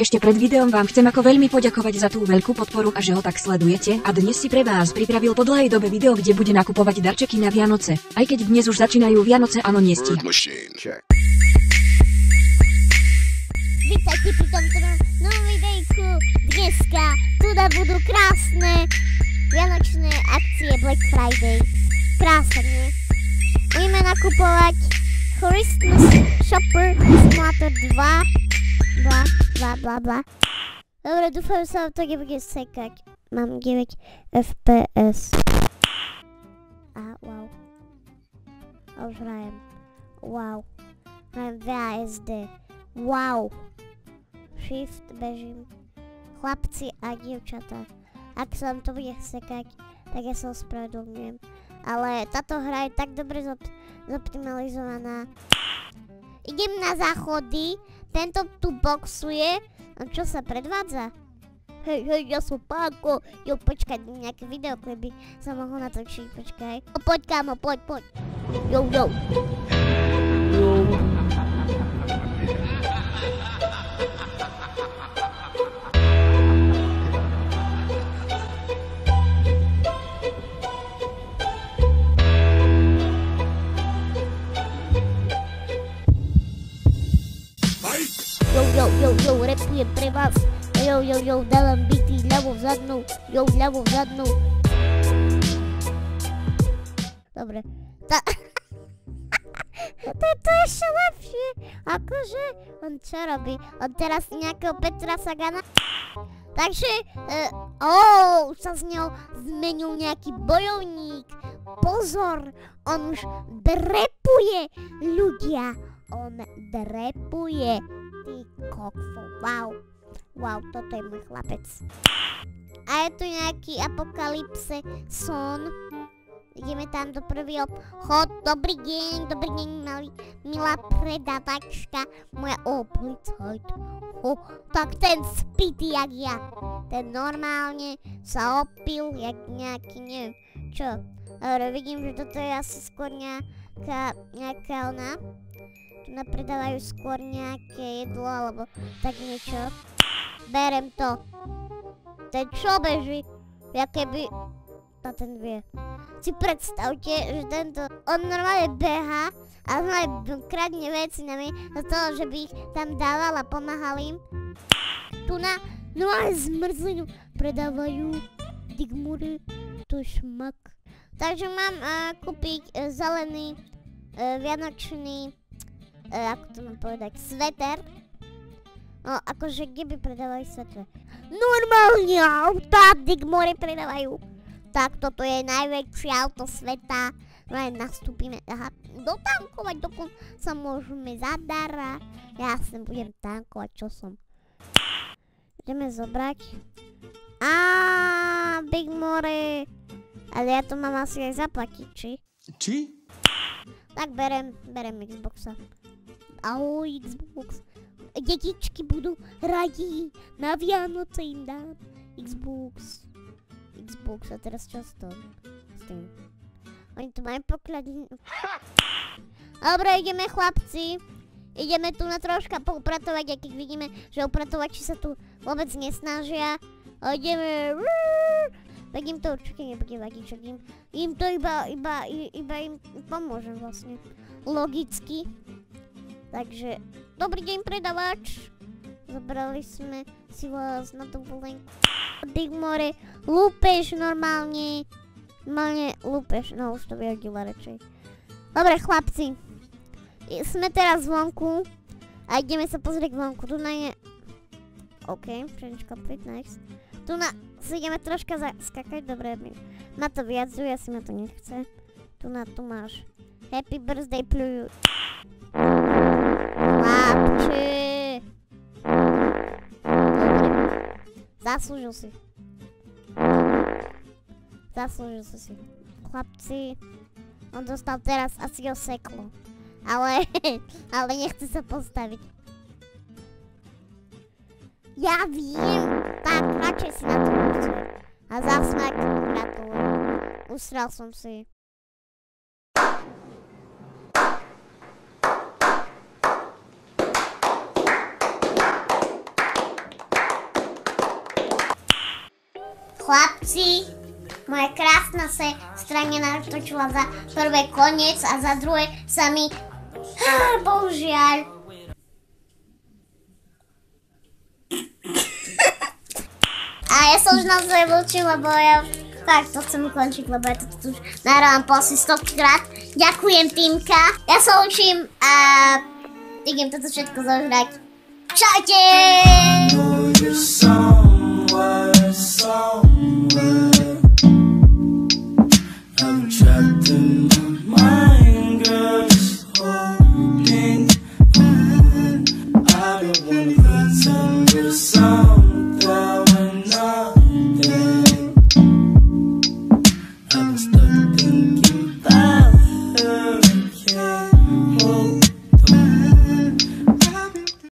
Ešte pred videom vám chcem ako veľmi poďakovať za tú veľkú podporu a že ho tak sledujete a dnes si pre vás pripravil po dlhej dobe video, kde bude nakupovať darčeky na Vianoce. Aj keď dnes už začínajú Vianoce, áno nestíha. Word machine. Check. Vítajte pri tomto novom videjku. Dneska tuda budú krásne vianočné akcie Black Friday. Krásne? Budeme nakupovať Christmas Shopper Simulator 2 bla, bla, bla, bla. Dobre, dúfam, že sa vám to nebude sekať. Mám 9 FPS. A, wow. A už hrajem. Wow. Hrajem VASD. Wow. Shift bežím. Chlapci a dievčatá. Ak sa vám to bude sekať, tak ja sa ospravedlňujem. Ale táto hra je tak dobre zop- zoptimalizovaná. Idem na záchody, tento tu boxuje. A čo sa predvádza? Hej, hej, ja som Pánko. Jo, počkaj, nejaké videoklipy som mohol natočiť, počkaj. O, poď, kámo, poď, poď. Jo, jo. Jo, jo, repujem pre vás. Jo, jo, jo, dávam byty ľavou zadnou. Jo, ľavou zadnou. Dobre. Tá... to je to ešte lepšie. Akože, on čo robí? On teraz nejakého Petra Sagana... Takže, uh, oh, už sa z neho zmenil nejaký bojovník. Pozor, on už drepuje ľudia. On drepuje. Ty kokfo, wow. Wow, toto je môj chlapec. A je tu nejaký apokalypse son. Ideme tam do prvý obchod. Dobrý deň, dobrý deň, malý, milá predavačka. Moja, o, policajt. O, tak ten spitý jak ja. Ten normálne sa opil, jak nejaký, neviem, čo. Dobre, vidím, že toto je asi skôr nejaká, nejaká ona. Tu napredávajú skôr nejaké jedlo, alebo tak niečo. Berem to. Ten čo beží? Ja keby... A ten vie. Si predstavte, že tento... On normálne beha a normálne kradne veci na za toho, že by ich tam dával a pomáhal im. Tu na... Normálne zmrzlinu predávajú. Digmury. To šmak. Takže mám uh, kúpiť uh, zelený uh, vianočný uh, ako to mám povedať, sveter. No, akože, kde by predávali svetre? Normálne auta, Digmory predávajú. Tak toto je najväčšie auto sveta. No nastúpime, aha, dotankovať, dokon sa môžeme zadara. Ja sa budem tankovať, čo som. Ideme zobrať. Á, Big More. Ale ja to mám asi aj zaplatiť, či? Či? Tak berem, berem Xboxa. Ahoj Xbox. Detičky budú radi. Na Vianoce im dám Xbox. Xbox a teraz často s tým. Oni tu majú pokladní. Dobre, ideme chlapci. Ideme tu na troška poupratovať, a keď vidíme, že upratovači sa tu vôbec nesnažia. A ideme... Tak im to určite nebude vadiť, že im, im to iba, iba, iba im pomôžem vlastne. Logicky. Takže, dobrý deň predávač. Zobrali sme si vás na dovolenku. Big More, lúpeš normálne. Normálne lúpeš, no už to vyhodila radšej. Dobre chlapci, sme teraz vonku a ideme sa pozrieť vonku. Tu na je... OK, complete, nice. Tu na si ideme troška zaskakať, dobre, ma to vyjadruje, asi ma to nechce. Tu na tu máš. Happy birthday, plujú. Dobre. Zaslúžil si. Zaslúžil si si. Chlapci, on dostal teraz asi o seklo. Ale, ale nechce sa postaviť. Ja viem, tak radšej si na to nechce. A zasmak gratulujem. Usral som si. Chlapci, moja krásna sestra nenatočila za prvé koniec a za druhé sa mi... Bohužiaľ. A ja som už naozaj vlčil, lebo ja tak to chcem ukončiť, lebo ja to už nahrávam po asi 100 krát. Ďakujem Týmka. Ja sa učím a idem toto všetko zožrať. Čaute! the